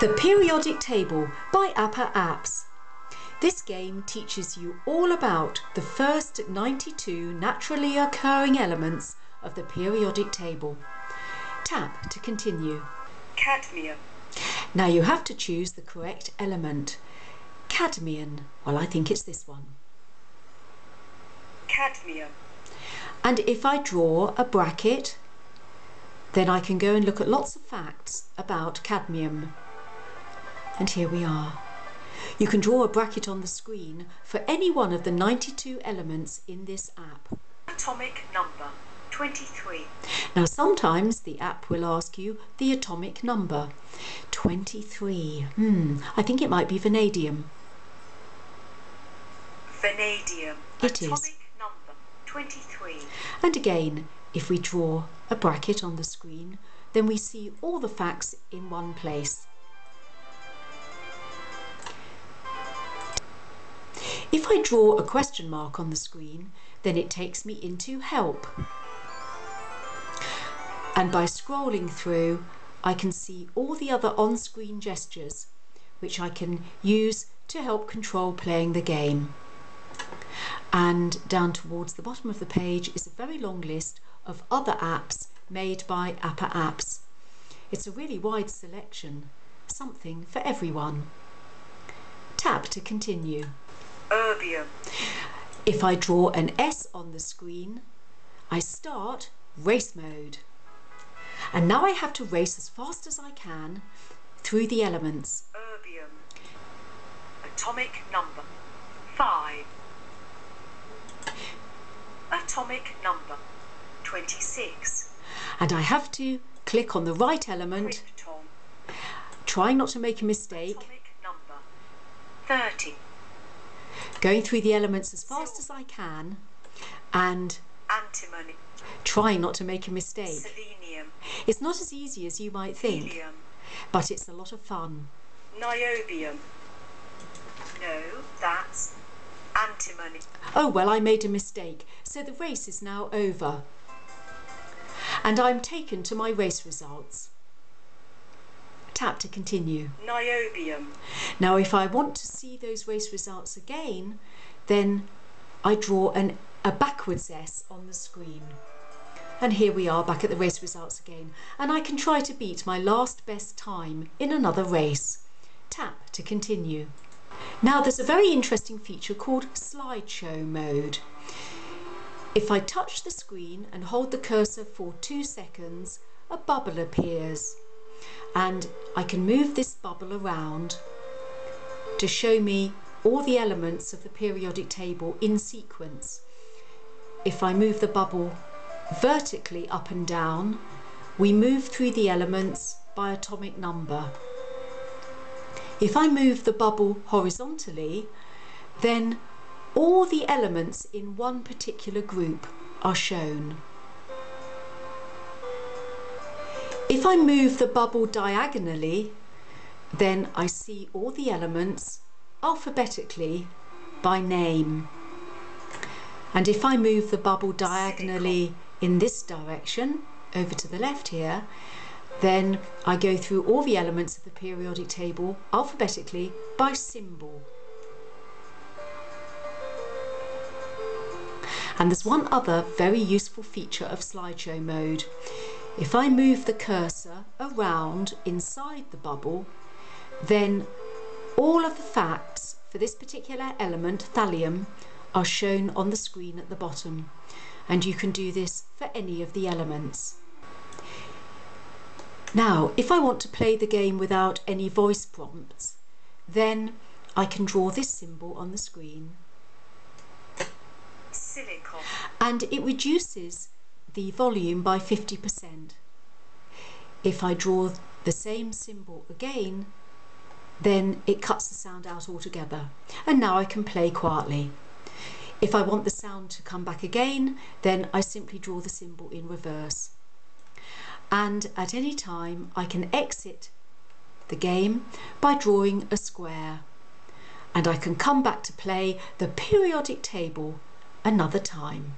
The Periodic Table by Appa Apps. This game teaches you all about the first 92 naturally occurring elements of the periodic table. Tap to continue. cadmium, Now you have to choose the correct element. Cadmium. Well, I think it's this one. cadmium, And if I draw a bracket, then I can go and look at lots of facts about cadmium. And here we are. You can draw a bracket on the screen for any one of the 92 elements in this app. atomic number 23, Now, sometimes the app will ask you the atomic number 23. Hmm, I think it might be vanadium. vanadium, It is. atomic number 23, And again, if we draw a bracket on the screen, then we see all the facts in one place. If I draw a question mark on the screen, then it takes me into help. And by scrolling through, I can see all the other on-screen gestures, which I can use to help control playing the game. And down towards the bottom of the page is a very long list of other apps made by Appa Apps. It's a really wide selection, something for everyone. Tap to continue. Erbium, If I draw an S on the screen, I start race mode. And now I have to race as fast as I can through the elements. erbium, atomic number. 5, atomic number. 26, And I have to click on the right element, krypton, trying not to make a mistake, atomic number. 30, going through the elements as fast as I can, and antimony, trying not to make a mistake. selenium, It's not as easy as you might think, helium, but it's a lot of fun. niobium. No, that's antimony. Oh well, I made a mistake, so the race is now over. And I'm taken to my race results. Tap to continue. Niobium, Now, if I want to see those race results again, then I draw an, a backwards S on the screen. And here we are back at the race results again. And I can try to beat my last best time in another race. Tap to continue. Now there's a very interesting feature called slideshow mode. If I touch the screen and hold the cursor for two seconds, a bubble appears. And I can move this bubble around to show me all the elements of the periodic table in sequence. If I move the bubble vertically up and down, we move through the elements by atomic number. If I move the bubble horizontally, then all the elements in one particular group are shown. If I move the bubble diagonally, then I see all the elements alphabetically by name. And if I move the bubble diagonally in this direction, over to the left here, then I go through all the elements of the periodic table alphabetically by symbol. And there's one other very useful feature of slideshow mode. If I move the cursor around inside the bubble, then all of the facts for this particular element, thallium, are shown on the screen at the bottom. And you can do this for any of the elements. Now, if I want to play the game without any voice prompts, then I can draw this symbol on the screen silicon, and it reduces the volume by 50%. If I draw the same symbol again, then it cuts the sound out altogether. And now I can play quietly. If I want the sound to come back again, then I simply draw the symbol in reverse. And at any time, I can exit the game by drawing a square. And I can come back to play the periodic table another time.